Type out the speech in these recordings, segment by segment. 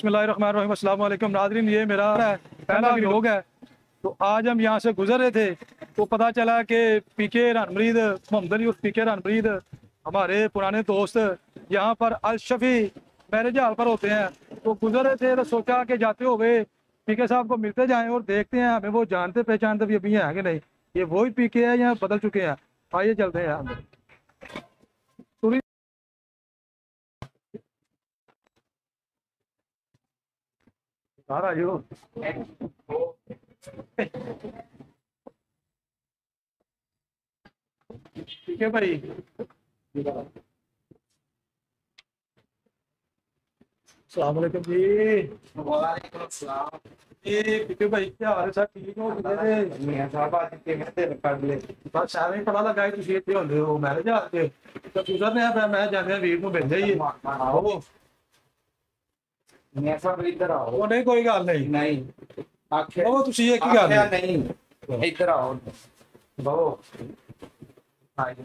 बसमीम अल्लाम नाजरीन, ये मेरा पहला व्लॉग है। तो आज हम यहाँ से गुजर रहे थे तो पता चला कि पी के रनमरीद मोहम्मद अली उर्फ़ पी के रनमरीद हमारे पुराने दोस्त यहाँ पर अल शफी मैरिज हाल पर होते हैं। तो गुजर रहे थे तो सोचा कि जाते हुए पी के साहब को मिलते जाएँ और देखते हैं, हमें वो जानते पहचानते भी अभी हैं कि नहीं। ये वही पी के है या बदल चुके हैं। आइए चलते हैं अंदर। ਬਾਹਰ ਆ ਜਾਓ। ਠੀਕ ਹੈ ਭਾਈ। ਸਲਾਮ ਅਲੈਕਮ ਜੀ। ਵਾਲੇਕੁਮ ਸਲਾਮ। ਇਹ ਬਿੱਟੂ ਭਾਈ ਕੀ ਹਾਲ ਹੈ? ਸਭ ਠੀਕ ਹੋ ਕਿਤੇ ਤੇ ਮੀਆਂ ਸਾਹਿਬ ਤੇ ਪੜ ਲੈ ਬਸ ਸਾਵੇਂ ਪੜਾ ਲਗਾ ਤੁਸੀਂ ਇੱਥੇ ਹੁੰਦੇ ਹੋ ਮੈਰਿਜ ਆ ਮੈਂ ਜਾਂਦੇ ਵੀਰ ਨੂੰ ਬੰਦੇ ਹੀ ਇੱਧਰ ਆਓ। ਉਹ ਨਹੀਂ ਕੋਈ ਗੱਲ ਨਹੀਂ। ਨਹੀਂ। ਆਖਿਆ ਉਹ ਤੁਸੀਂ ਇਹ ਕੀ ਗੱਲ ਆਖਿਆ ਹੈ। ਨਹੀਂ। ਇੱਧਰ ਆਓ। ਬਹੁ ਹਾਂਜੀ।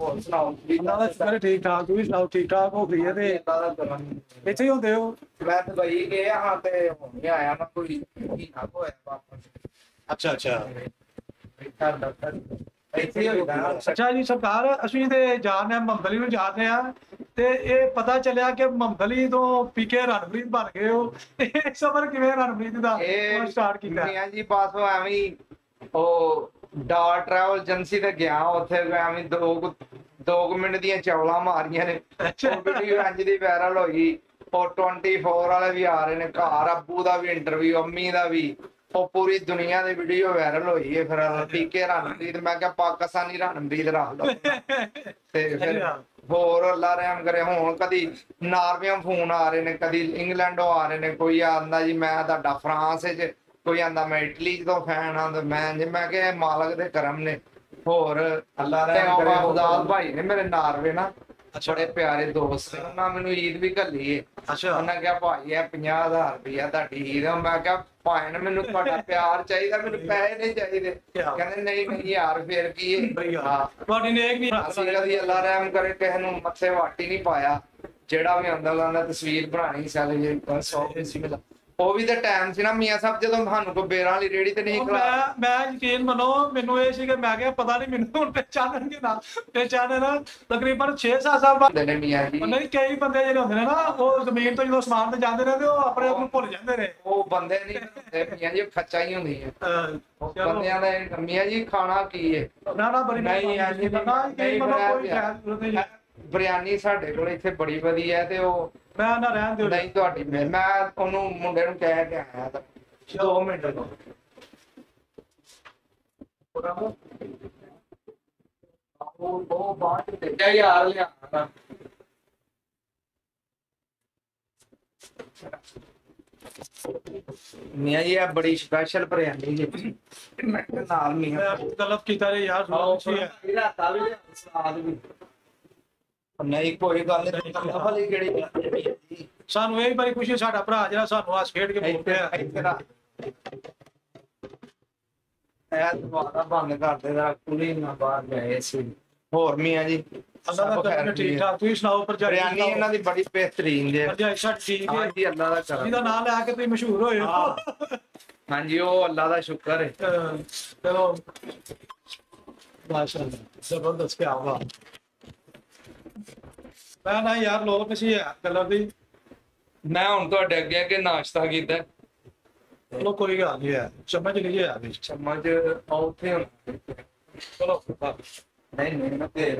ਹੋਰ ਸੁਣਾਓ? ਅੱਲਾ ਦਾ ਸ਼ੁਕਰ ਹੈ ਠੀਕ ਠਾਕ। ਤੁਸੀਂ ਸੁਣਾਓ ਠੀਕ ਠਾਕ ਹੋ ਗਈ ਹੈ ਤੇ ਅੱਲਾ ਦਾ ਕਰਮ ਇੱਥੇ ਹੀ ਹੁੰਦੇ ਹੋ? ਮੈਂ ਦੁਬਈ ਗਿਆ ਹਾਂ ਤੇ ਹੁਣ ਹੀ ਆਇਆ ਨਾ ਕੋਈ ਮਹੀਨਾ ਕੁ ਹੋਇਆ ਵਾਪਸ। ਅੱਛਾ ਘਰ ਇੱਥੇ ਹੀ ਜੀ ਸਰਕਾਰ ਅਸੀਂ ਤੇ ਜਾਣਦੇ ਆ ਮੁਹੰਮਦ ਨੂੰ ਜਾਣਦੇ ਆ ਤੇ ਇਹ ਪਤਾ ਚੱਲਿਆ ਕਿ ਮੁਹੰਮਦ ਅਲੀ ਤੋਂ ਪੀਕੇ ਰਣਪ੍ਰੀਤ ਬਣ ਗਏ ਹੋ ਇਹ ਸਫਰ ਕਿਵੇਂ ਰਣਪ੍ਰੀਤ ਦਾ? ਸਟਾਰਟ ਕੀਤਾ। ਮੀਆਂ ਜੀ ਉਹ ਐਵੇਂ ਉਹ ਡਾਰ ਟਰੈਵਲ ਏਜੰਸੀ ਤੇ ਗਿਆ ਉੱਥੇ ਐਵੇਂ ਹੀ ਦੋ ਦੋ ਮਿੰਟ ਦੀਆਂ ਚੌਲਾਂ ਮਾਰੀਆਂ ਨੇ। ਉਹ ਵੀਡੀਓ ਇੰਜ ਦੀ ਵਾਇਰਲ ਹੋਈ। ਉਹ 24 ਵਾਲੇ ਵੀ ਆ ਰਹੇ ਨੇ ਘਰ ਅੱਬੂ ਦਾ ਵੀ ਇੰਟਰਵਿਊ ਅੰਮੀ ਦਾ ਵੀ। ਉਹ ਪੂਰੀ ਦੁਨੀਆ ਦੀ ਵੀਡੀਓ ਵਾਇਰਲ ਹੋਈ ਹੈ ਫਿਰ ਪੀਕੇ ਰਣਪ੍ਰੀਤ ਮੈਂ ਕਿਹਾ ਪਾਕਿਸਤਾਨੀ ਰਣਪ੍ਰੀਤ ਰੱਖ ਲਓ। ਤੇ ਫਿਰ। ਹੋਰ ਅੱਲਾ ਰਹਿਮ ਕਰੇ ਹੁਣ ਕਦੀ ਨਾਰਵੇੋਂ ਫੋਨ ਆ ਰਹੇ ਨੇ ਕਦੀ ਇੰਗਲੈਂਡੋਂ ਆ ਰਹੇ ਨੇ ਕੋਈ ਆਂਦਾ ਜੀ ਮੈਂ ਤੁਹਾਡਾ ਫਰਾਂਸ ਵਿੱਚ ਕੋਈ ਆਂਦਾ ਮੈਂ ਇਟਲੀ ਤੋਂ ਫੈਨ ਆਂ ਤੇ ਮੈਂ ਜੀ ਮੈਂ ਕਿਹਾ ਮਾਲਕ ਦੇ ਕਰਮ ਨੇ। ਹੋਰ ਅੱਲਾ ਰਹਿਮ ਕਰੇ ਉਦਾਸ ਭਾਈ ਨੇ ਮੇਰੇ ਨਾਰਵੇ ਨਾ। ਬੜੇ ਪਿਆਰੇ ਦੋਸਤ ਨੇ। ਉਹਨਾਂ ਮੈਨੂੰ ਈਦ ਵੀ ਘੱਲੀ ਏ। ਅੱਛਾ। ਉਹਨਾਂ ਕਿਹਾ ਭਾਈ ਇਹ 50000 ਰੁਪਇਆ ਤੁਹਾਡੀ ਈਦ ਆ। ਮੈਂ ਕਿਹਾ ਭਾਈ ਨੇ ਮੈਨੂੰ ਤੁਹਾਡਾ ਪਿਆਰ ਚਾਹੀਦਾ ਮੈਨੂੰ ਪੈਸੇ ਨਹੀਂ ਚਾਹੀਦੇ? ਕਹਿੰਦੇ ਨਹੀਂ ਨਹੀਂ ਯਾਰ ਫੇਰ ਕੀ। ਹਾਂ। ਤੁਹਾਡੀ ਨੇ ਇੱਕ ਵੀ ਅਸੀਂ ਕਦੀ ਅੱਲਾ ਰਹਿਮ ਕਰੇ ਕਿਸੇ ਨੂੰ ਮੱਥੇ ਵਾਟੀ ਨਹੀਂ ਪਾਇਆ। ਜਿਹੜਾ ਵੀ ਆਉਂਦਾ ਉਹਨਾਂ ਤਸਵੀਰ ਬਣਾਣੀ ਚੱਲ ਜੇ 100 ਬਿਸਮਿਲ੍ਲਾ ਉਹ ਵੀ ਤਾਂ ਟਾਈਮ ਸੀ ਨਾ ਮੀਆਂ ਸਾਹਿਬ ਜਦੋਂ ਤੁਹਾਨੂੰ ਕੋਈ ਬੇਰਾਂ ਵਾਲੀ ਰੇੜੀ ਤੇ ਨਹੀਂ ਖਲਾ ਮੈਂ ਮੈਂ ਯਕੀਨ ਮੰਨੋ ਮੈਨੂੰ ਇਹ ਸੀ ਕਿ ਮੈਂ ਕਿਹਾ ਪਤਾ ਨਹੀਂ ਮੈਨੂੰ ਹੁਣ ਪਹਿਚਾਣਨਗੇ ਨਾ ਪਹਿਚਾਣਨ ਤਕਰੀਬਨ 6-7 ਸਾਲ ਬਾਅਦ ਹੁੰਦੇ ਨੇ ਮੀਆਂ ਜੀ। ਨਹੀਂ ਕਈ ਬੰਦੇ ਜਿਹੜੇ ਹੁੰਦੇ ਨੇ ਨਾ ਉਹ ਜ਼ਮੀਨ ਤੋਂ ਜਦੋਂ ਸਮਾਨ ਤੇ ਜਾਂਦੇ ਨੇ ਤੇ ਉਹ ਆਪਣੇ ਆਪ ਨੂੰ ਭੁੱਲ ਜਾਂਦੇ ਨੇ। ਉਹ ਬੰਦੇ ਨਹੀਂ ਹੁੰਦੇ ਮੀਆਂ ਜੀ ਖੱਚਾ ਹੀ ਹੁੰਦੀ ਹੈ। ਬੰਦਿਆਂ ਦਾ ਮੀਆਂ ਜੀ ਖਾਣਾ ਕੀ ਹੈ ਨਾ ਨਾ ਬੜੀ ਨਹੀਂ ਯਾਰ ਜੀ, ਨਾ ਕਈ ਨਹੀਂ ਬੰਦਾ ਕੋਈ ਖੈਰ ਜ਼ਰੂਰਤ ਨਹੀਂ ਬਿਰਿਆਨੀ ਸਾਡੇ ਕੋਲ ਇੱਥੇ ਬੜੀ ਵਧੀਆ ਹੈ ਤੇ ਉਹ ਮੈਂ ਨਾ ਰਹਿਣ ਦਿਓ ਨਹੀਂ ਤੁਹਾਡੀ ਮੈਂ ਮੈਂ ਉਹਨੂੰ ਮੁੰਡੇ ਨੂੰ ਕਹਿ ਕੇ ਆਇਆ ਤਾਂ। 2 ਮਿੰਟ ਤੋਂ ਉਹ ਉਹ ਬਾਅਦ ਤੇ ਜਾ ਯਾਰ ਲਿਆ ਮੀਆਂ ਜੀ ਇਹ ਬੜੀ ਸਪੈਸ਼ਲ ਬਿਰਿਆਨੀ ਜੀ। ਮੈਂ ਨਾਲ ਮੀਆਂ। ਮੈਂ ਗਲਤ ਕੀਤਾ ਰੇ ਯਾਰ ਅੱਛੀ ਹੈ। ਰਾਤਾ ਵੀ ਸਲਾਦ ਵੀ। ਨਹੀਂ ਕੋਈ ਗੱਲ ਨਹੀਂ ਤੂੰ ਵਾਲੀ ਕਿਹੜੀ ਸਾਨੂੰ ਇਹ ਬੜੀ ਖੁਸ਼ੀ ਹੈ, ਸਾਡਾ ਭਰਾ ਜਿਹੜਾ ਸਾਨੂੰ ਹੱਸ ਖੇਡ ਕੇ ਬੋਲਦੇ ਆ ਇਹ ਦੁਬਾਰਾ ਬੰਦ ਕਰ ਦੇ ਕੁੜੀ ਨਾ ਬਾਹਰ ਗਏ ਸੀ। ਹੋਰ ਮੀਆਂ ਜੀ ਅੱਲਾ ਦਾ ਕਰਮ ਠੀਕ ਠਾਕ ਤੁਸੀਂ ਸੁਣਾਓ ਪਰ ਬਿਰਿਆਨੀ ਇਹਨਾਂ ਦੀ ਬੜੀ ਬਿਹਤਰੀਨ ਜੇ। ਭਰਜਾਈ ਸਾਡੀ ਠੀਕ ਹੈ ਹਾਂਜੀ ਅੱਲਾ ਦਾ ਕਰਮ। ਜਿਹਦਾ ਨਾਮ ਲੈ ਕੇ ਤੁਸੀਂ ਮਸ਼ਹੂਰ ਹੋਏ ਹੋ। ਹਾਂ। ਹਾਂਜੀ ਉਹ ਅੱਲਾ ਦਾ ਸ਼ੁਕਰ ਹੈ ਚਲੋ। ਮਾਸ਼ਾਅੱਲਾ ਜ਼ਬਰਦਸਤ ਕੀ ਆਵਾ ਮੈਂ ਨਾ ਯਾਰ ਲੋਕ ਕਿਸੇ ਹੈ ਕਲਰ ਦੀ ਮੈਂ ਹੁਣ ਤੁਹਾਡੇ ਅੱਗੇ ਅੱਗੇ ਨਾਸ਼ਤਾ ਕੀਤਾ। ਚਲੋ ਕੋਈ ਗੱਲ ਨਹੀਂ ਹੈ ਸਮਝ ਲਈਏ ਆ ਵੀ ਚਮਚ ਆ ਉੱਥੇ ਹੁਣ। ਚਲੋ ਨਹੀਂ ਨਹੀਂ ਮੈਂ ਦੇ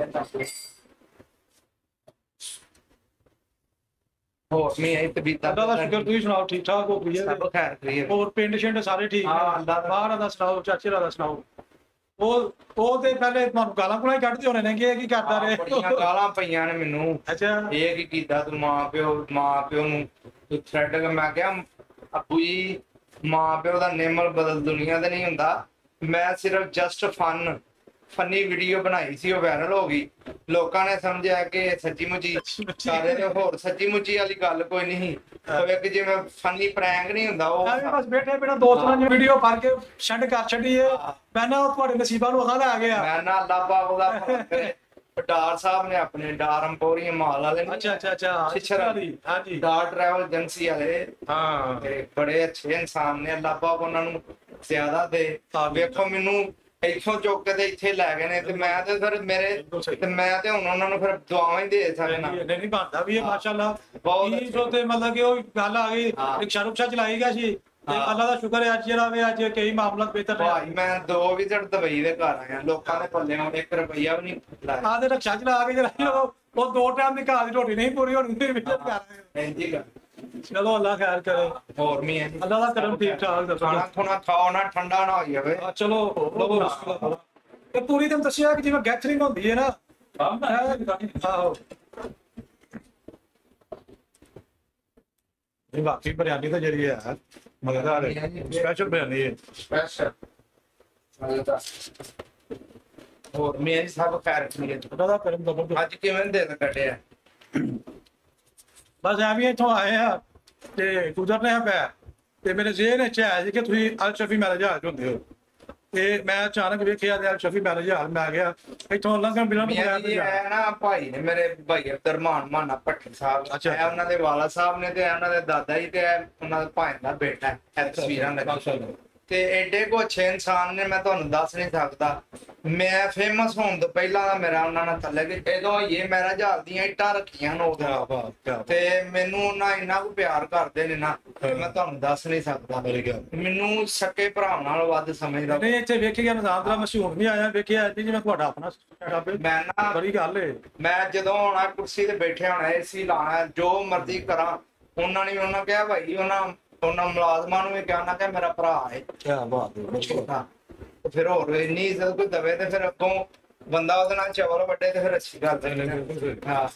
ਹੋਰ ਮੀਆਂ ਇਹ ਤਬੀਤਾ ਅੱਲਾ ਦਾ ਸ਼ੁਕਰ ਤੁਸੀਂ ਸੁਣਾਓ ਠੀਕ ਠਾਕ ਹੋ ਗਈ ਹੈ? ਸਭ ਖੈਰ ਕਰੀਏ। ਹੋਰ ਪਿੰਡ ਛਿੰਡ ਸਾਰੇ ਠੀਕ ਹਾਂ, ਦਾ- ਬਾਹਰ ਦਾ ਸੁਣਾਓ ਚਾਚੇ ਦਾ ਸੁਣਾਓ? ਉਹ ਉਹ ਤੇ ਪਹਿਲੇ ਤੁਹਾਨੂੰ ਗਾਲਾਂ ਗੁਲਾਂ ਹੀ ਕੱਢਦੇ ਹੋਣੇ ਨੇ ਕਿ ਇਹ ਕੀ ਕਰਦਾ ਹਾਂ, ਬੜੀਆਂ ਰਹੇ ਗਾਲਾਂ ਪਈਆਂ ਨੇ ਮੈਨੂੰ। ਅੱਛਾ। ਇਹ ਕੀ ਕੀਤਾ ਤੂੰ ਮਾਂ ਪਿਓ ਮਾਂ ਪਿਓ ਨੂੰ ਤੂੰ ਥ੍ਰੈਡ ਮੈਂ ਕਿਹਾ ਅੱਬੂ ਜੀ ਮਾਂ ਪਿਓ ਦਾ ਨੇਮਲ ਬਦਲ ਦੁਨੀਆ ਤੇ ਨਹੀਂ ਹੁੰਦਾ। ਮੈਂ ਸਿਰਫ ਜਸਟ ਫਨ ਫਨੀ ਵੀਡੀਓ ਬਣਾਈ ਸੀ ਉਹ ਵਾਇਰਲ ਹੋ ਗਈ। ਲੋਕਾਂ ਨੇ ਸਮਝਿਆ ਕਿ ਸੱਚੀ ਮੁੱਚੀ ਸਾਰੇ ਤੇ ਹੋਰ ਸੱਚੀ ਮੁੱਚੀ ਵਾਲੀ ਗੱਲ ਕੋਈ ਨਹੀਂ। ਉਹ ਇੱਕ ਜਿਵੇਂ ਫਨੀ ਪ੍ਰੈਂਕ ਨਹੀਂ ਹੁੰਦਾ ਉਹ ਬਸ ਬੈਠੇ ਬਿਨਾ ਦੋਸਤਾਂ ਦੀ ਵੀਡੀਓ ਪਾ ਕੇ ਸੈਂਡ ਕਰ ਛੱਡੀ ਹੈ। ਮੈਂ ਨਾ ਉਹ ਤੁਹਾਡੇ ਨਸੀਬਾਂ ਨੂੰ ਹਾਲ ਆ ਗਿਆ। ਮੈਂ ਨਾ ਅੱਲਾ ਪਾਕ ਦਾ ਭਲਾ ਕਰੇ। ਡਾਰ ਸਾਹਿਬ ਨੇ ਆਪਣੇ ਡਾਰ ਅੰਪੋਰੀਅਮ ਮਾਲ ਵਾਲੇ ਨੇ। ਅੱਛਾ ਅੱਛਾ ਅੱਛਾ। ਛਿਛਰਾ ਦੀ ਹਾਂਜੀ। ਡਾਰ ਟਰੈਵਲ ਏਜੰਸੀ ਵਾਲੇ। ਹਾਂ। ਤੇ ਬੜੇ ਅੱਛੇ ਇਨਸਾਨ ਨੇ ਅੱਲਾਹ ਪਾਕ ਉਹਨਾਂ ਨੂੰ ਜ਼ਿਆਦਾ ਦੇ। ਵੇਖੋ ਮੈਨੂੰ ਇੱਥੋਂ ਚੁੱਕ ਕੇ ਤੇ ਇੱਥੇ ਲੈ ਗਏ ਨੇ ਤੇ ਮੈਂ ਤੇ ਫਿਰ ਮੇਰੇ ਸਹੀ। ਤੇ ਮੈਂ ਤੇ ਹੁਣ ਉਹਨਾਂ ਨੂੰ ਫਿਰ ਦੁਆਵਾਂ ਹੀ ਦੇ ਸਕਦਾ ਨਹੀਂ ਨਹੀਂ ਬਣਦਾ ਵੀ ਇਹ। ਮਾਸ਼ਾਅੱਲਾ ਬਹੁਤ ਸੋ ਤੇ ਮਤਲਬ ਕਿ ਉਹ ਗੱਲ ਆ ਗਈ ਹਾਂ। ਰਿਕਸ਼ਾ ਰੁਕਸ਼ਾ ਚਲਾਈ ਗਿਆ ਸੀ ਤੇ। ਅੱਲਾ ਦਾ ਸ਼ੁਕਰ ਹੈ ਅੱਜ ਜਿਹੜਾ ਵੀ ਅੱਜ ਕਈ ਮਾਮਲਾ ਬਿਹਤਰ ਭਾਈ ਰਿਹਾ ਮੈਂ ਦੋ ਵਿਜ਼ਿਟ ਦੁਬਈ ਦੇ ਘਰ ਆਇਆ ਲੋਕਾਂ ਦੇ ਪੱਲੇ ਹੁਣ 1 ਰੁਪਈਆ ਵੀ ਨਹੀਂ ਲਾਇਆ ਆਹ ਤੇ ਰਿਕਸ਼ਾ ਚਲਾ ਕੇ ਜਿਹੜਾ ਉਹ ਦੋ ਟਾਈਮ ਦੀ ਘਰ ਦੀ ਰੋਟੀ ਨਹੀਂ ਪੂਰੀ ਹੋਣੀ ਫਿਰ ਵਿਚਾਰ ਕਰ ਰਹੇ ਇੰਜੀ ਕਰ ਹੋ। ਚਲੋ ਅੱਲਾ ਖੈਰ ਕਰੇ। ਹੋਰ ਵੀ ਹੈ ਅੱਲਾ ਦਾ ਕਰਮ ਠੀਕ ਠਾਕ ਦੱਸੋ। ਖਾਣਾ ਥੋੜਾ ਖਾਓ ਨਾ ਠੰਡਾ ਨਾ ਹੋ ਜਾਵੇ ਆ ਚਲੋ ਲਵੋ ਬਿਸਮਿਲ੍ਲਾ ਇਹ ਪੂਰੀ ਤੁਹਾਨੂੰ ਦੱਸਿਆ ਕਿ ਜਿਵੇਂ ਗੈਥਰਿੰਗ ਹੁੰਦੀ ਹੈ ਨਾ। ਆਹੋ। ਇਹ ਬਾਕੀ ਬਿਰਿਆਨੀ ਤਾਂ ਜਿਹੜੀ ਹੈ ਮਜ਼ੇਦਾਰ ਹੈ। ਸਪੈਸ਼ਲ ਬਿਰਿਆਨੀ ਹੈ। ਸਪੈਸ਼ਲ ਹੋਰ ਮੈਂ ਸਭ ਖੈਰ ਠੀਕ ਉਹਦਾ ਦਾ ਕਰਮ ਦਾ ਅੱਜ ਕਿਵੇਂ ਦਿਨ ਕੱਢਿਆ ਬਸ ਐਵੇਂ ਇੱਥੋਂ ਆਏ ਆ ਤੇ ਗੁਜ਼ਰਨੇ ਆ ਪਿਆ। ਤੇ ਮੇਰੇ ਜ਼ਿਹਨ ਵਿੱਚ ਆਇਆ ਸੀ ਕਿ ਤੁਸੀਂ ਅਲ ਸ਼ਫੀ ਮੈਰਿਜ ਹਾਲ ਹੁੰਦੇ ਹੋ। ਤੇ ਮੈਂ ਅਚਾਨਕ ਵੇਖਿਆ ਤੇ ਅਲ ਸ਼ਫੀ ਮੈਰਿਜ ਹਾਲ ਮੈਂ ਆ ਗਿਆ। ਇੱਥੋਂ ਲੰਘਣ ਬਿਨਾਂ ਬਗੈਰ ਜੀ ਜਾ ਇਹ ਨਾ ਭਾਈ ਨੇ ਮੇਰੇ ਭਾਈ ਅਬਦਰਮਾਨ ਮਾਨਾ ਭੱਟੀ ਸਾਹਿਬ ਅੱਛਾ। ਇਹ ਉਹਨਾਂ ਦੇ ਵਾਲਾ ਸਾਹਿਬ ਨੇ ਤੇ ਇਹ ਉਹਨਾਂ ਦੇ ਦਾਦਾ ਜੀ ਤੇ ਇਹ ਉਹਨਾਂ ਦੇ ਭਾਈ ਦਾ ਬੇਟਾ ਹੈ। ਇਹ ਤਸਵੀਰਾਂ ਲੱਗੀ ਤੇ ਐਡੇ ਕੋ ਅੱਛੇ ਇਨਸਾਨ ਨੇ ਮੈਂ ਤੁਹਾਨੂੰ ਦੱਸ ਨਹੀਂ ਸਕਦਾ। ਮੈਂ ਫੇਮਸ ਹੋਣ ਤੋਂ ਪਹਿਲਾਂ ਦਾ ਮੇਰਾ ਉਹਨਾਂ ਨਾਲ ਥੱਲੇ ਕਿ ਜਦੋਂ ਇਹ ਮੇਰਾ ਜਹਾਜ਼ ਦੀਆਂ ਇੱਟਾਂ ਰੱਖੀਆਂ ਨੇ ਬਾਤ ਤੇ ਮੈਨੂੰ ਉਹਨਾਂ ਇੰਨਾ ਕੁ ਪਿਆਰ ਕਰਦੇ ਨੇ ਨਾ ਮੈਂ ਤੁਹਾਨੂੰ ਦੱਸ ਨਹੀਂ ਸਕਦਾ। ਮੈਨੂੰ ਸਕੇ ਭਰਾ ਨਾਲ ਵੱਧ ਸਮਝਦਾ ਨਹੀਂ ਇੱਥੇ ਵੇਖਿਆ ਨਿਜ਼ਾਮ ਦਾ ਮਸ਼ਹੂਰ ਵੀ ਆਇਆ ਵੇਖਿਆ ਅੱਜ ਜਿਵੇਂ ਤੁਹਾਡਾ ਆਪਣਾ। ਮੈਂ ਨਾ ਬੜੀ ਗੱਲ ਹੈ ਮੈਂ ਜਦੋਂ ਆਉਣਾ ਕੁਰਸੀ ਤੇ ਬੈਠੇ ਹੋਣਾ ਏਸੀ ਲਾਣਾ ਜੋ ਮਰਜ਼ੀ ਕਰਾਂ ਉਹਨਾਂ ਨੇ ਉਹਨਾਂ ਕਿਹਾ ਭਾਈ ਉਹਨਾਂ ਉਹਨਾਂ ਮੁਲਾਜ਼ਮਾਂ ਨੂੰ ਵੀ ਕਿਹਾ ਨਾ ਕਿ ਮੇਰਾ ਭਰਾ ਹੈ। ਕਿਆ ਬਾਤ ਹੈ ਛੋਟਾ ਤੇ ਫਿਰ ਹੋਰ ਇੰਨੀ ਇੱਜ਼ਤ ਕੋਈ ਦਵੇ ਤੇ ਫਿਰ ਅੱਗੋਂ ਬੰਦਾ ਉਹਦੇ ਨਾਲ ਚਵਲ ਵੱਡੇ ਤੇ ਫਿਰ ਅੱਛੀ ਗੱਲ ਨਹੀਂ, ਨਹੀਂ, ਹੈ। ਬਿਲਕੁਲ ਸਹੀ। ਹਾਂ।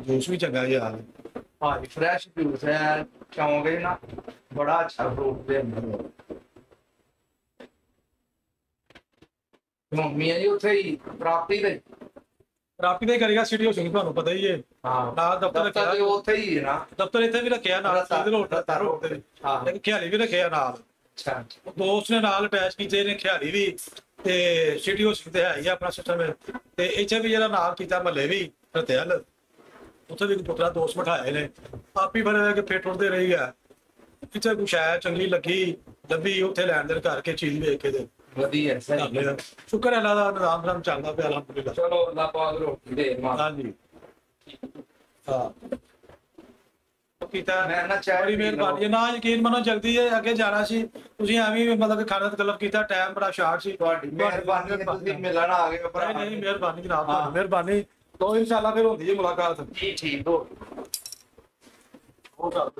ਜੂਸ ਵੀ ਚੰਗਾ ਯਾਰ ਭਾਜੀ ਫਰੈਸ਼ ਜੂਸ ਹੈ। ਚਾਹੋਗੇ ਨਾ ਬੜਾ ਦੇ ਮੰਮੀ ਜੀ ਉੱਥੇ ਹੀ ਪ੍ਰਾਪਤੀ ਦੇ ਰਾਪੀ ਦੇ ਕਰੇਗਾ ਸਿਟੀ ਸਿੰਘ ਤੁਹਾਨੂੰ ਪਤਾ ਹੀ ਹੈ ਹਾਂ। ਨਾਲ ਦਫ਼ਤਰ ਦਫ਼ਤਰ ਰੱਖਿਆ ਉੱਥੇ ਹੀ ਹੈ ਨਾ। ਦਫ਼ਤਰ ਇੱਥੇ ਵੀ ਰੱਖਿਆ ਨਾਲ ਰਤਾ- ਸਿੱਧੇ ਰੋਡ ਰਤਾ ਰੋਡ ਤੇ। ਵੀ। ਹਾਂ। ਇੱਕ ਖਿਆਲੀ ਵੀ ਰੱਖਿਆ ਨਾਲ। ਅੱਛਾ। ਉਹ ਦੋਸਤ ਨੇ ਨਾਲ ਅਟੈਚ ਕੀਤੇ ਨੇ ਖਿਆਲੀ ਵੀ ਤੇ ਸਿਟੀ ਸਿੰਘ ਤੇ ਹੈ ਹੀ ਆ ਆਪਣਾ ਸਿਸਟਮ ਤੇ ਇੱਥੇ ਵੀ ਜਿਹੜਾ ਨਾਲ ਕੀਤਾ ਮਹੱਲੇ ਵੀ ਰਤਿਆਲ। ਉੱਥੇ ਵੀ ਇੱਕ ਪੁੱਤਰਾ ਦੋਸਤ ਬਿਠਾਏ ਨੇ। ਆਪੀ ਬਣੇ ਕਿ ਫੇਟ ਉੱਠਦੇ ਰਹੀ ਆ। ਕਿਤੇ ਕੁਛ ਹੈ ਚੰਗੀ ਲੱਗੀ ਲੱਭੀ ਉੱਥੇ ਲੈਣ ਦੇਣ ਕਰਕੇ ਚੀਜ਼ ਵੇਖ ਕੇ ਤੇ। ਵਧੀਆ ਸਹੀ। ਸ਼ੁਕਰ ਹੈ ਅੱਲਾ ਦਾ ਰਾਮ ਚੱਲਦਾ ਪਿਆ ਚਲੋ ਅੱਲਾ ਪਾਕ ਰੋਟੀ ਦੇ ਮਾਂ। ਹਾਂਜੀ। ਹਾਂ। ਕੀਤਾ। ਮੈਂ ਨਾ ਚਾਹ ਬੜੀ ਮਿਹਰਬਾਨੀ ਯਕੀਨ ਮੰਨੋ ਜਲਦੀ ਹੈ ਅੱਗੇ ਜਾਣਾ ਸੀ। ਤੁਸੀਂ ਐਵੇਂ ਮਤਲਬ ਖਾਣਾ ਤਕਲਫ ਕੀਤਾ ਟਾਈਮ ਬੜਾ ਸ਼ਾਰਟ ਸੀ। ਮਿਹਰਬਾਨੀ ਤੁਸੀਂ ਮਿਲਣ ਆ ਗਏ ਭਰਾ। ਨਹੀਂ ਮਿਹਰਬਾਨੀ ਜਨਾਬ ਤੁਹਾਡੀ ਮਿਹਰਬਾਨੀ। ਤੋਂ ਇਨਸ਼ਾਅੱਲਾ ਫਿਰ ਹੁੰਦੀ ਹੈ ਮੁਲਾਕਾਤ। ਜੀ ਠੀਕ ਹੋ ਹੋ ਕਰ